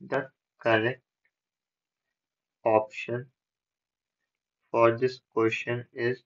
The correct option for this question is